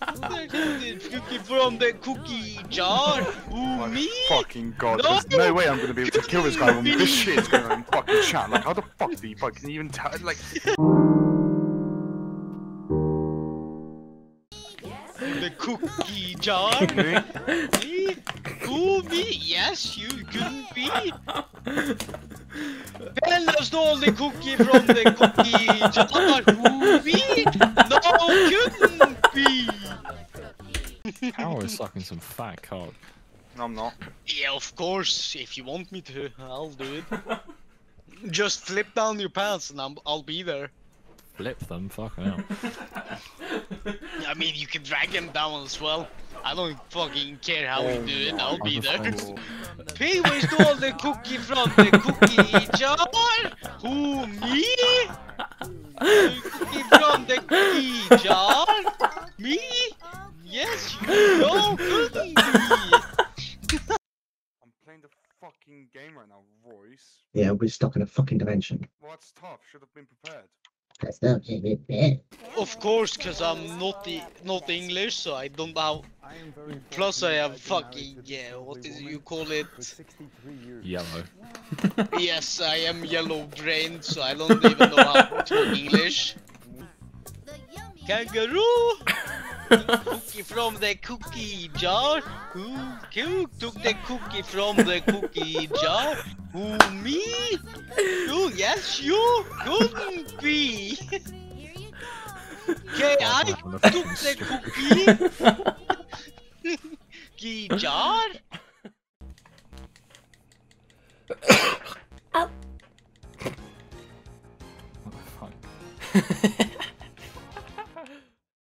the cookie from the cookie jar. Who me? Fucking god, No! there's no way I'm gonna be able to kill this guy when this shit's going on in fucking chat. Like, how the fuck do you fucking even tell? Like, The cookie jar. me? me? Who me? Yes, you couldn't be. Bella stole the cookie from the cookie jar. Who me? Cow is sucking some fat cock. No, I'm not. Yeah, of course. If you want me to, I'll do it. Just flip down your pants and I'm, I'll be there. Flip them, fuck out. I mean, you can drag them down as well. I don't fucking care how you do it. Oh, I'll be there. Pee Wee stole the cookie from the cookie jar. Who me? The cookie from the cookie jar. Me? Yes, you know, couldn't be. I'm playing the fucking game right now, Royce. Yeah, we're stuck in a fucking dimension. Well, that's tough. Should have been prepared. That's not it. Of course, cause I'm not the not English, so I don't have. Plus, I have fucking yeah. What is you call it? Yellow. Yes, I am yellow brained, so I don't even know how to talk English. Kangaroo! cookie from the cookie jar? Who, who took the cookie from the cookie jar? Who, me? You, yes, you couldn't be. Okay, I took the cookie. cookie jar? oh. What the fuck?